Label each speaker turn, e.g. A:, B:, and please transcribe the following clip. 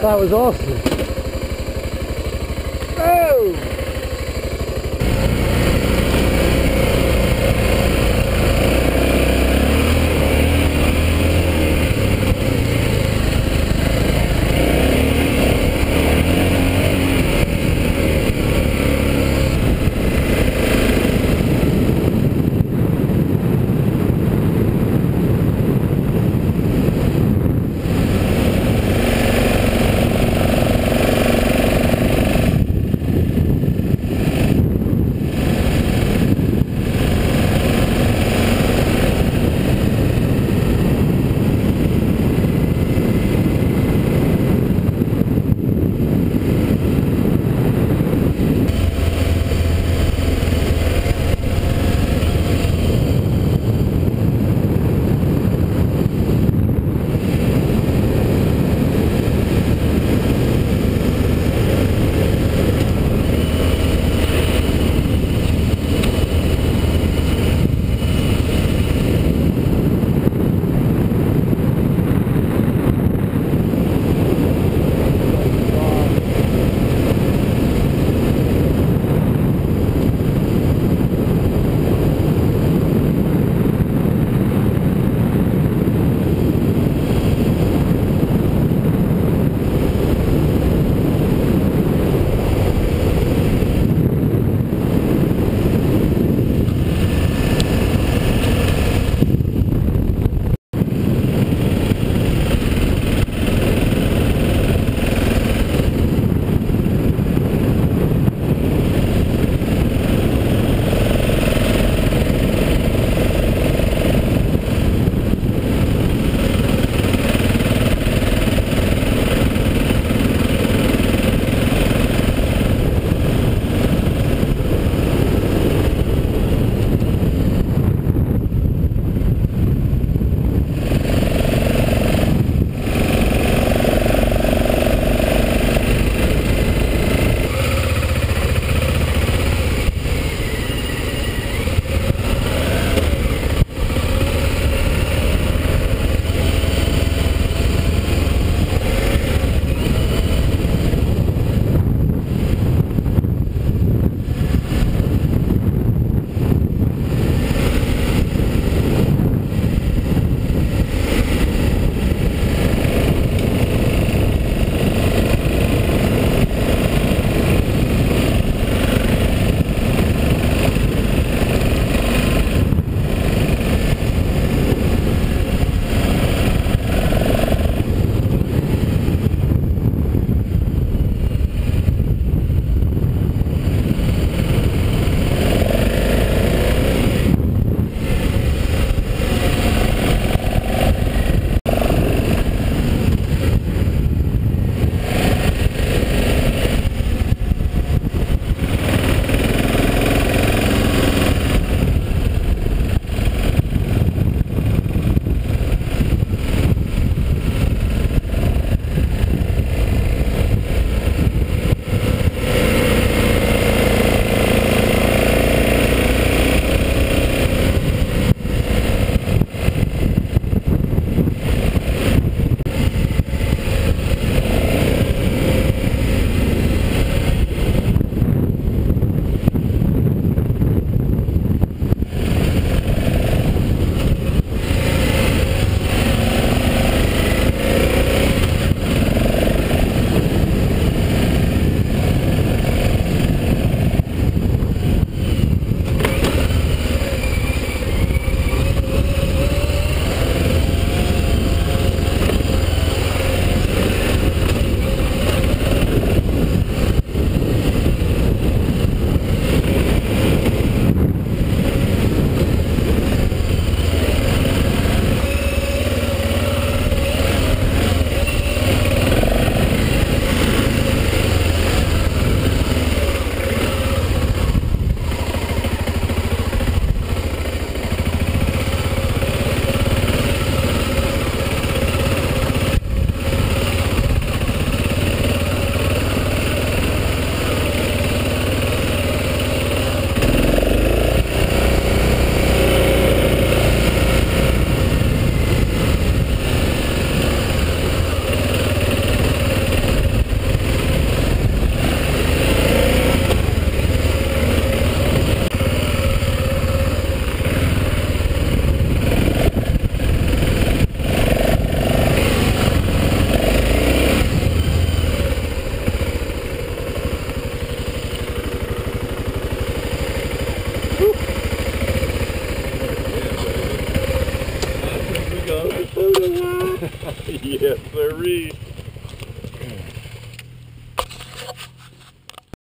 A: That was awesome.
B: Oh! Yes, sirree.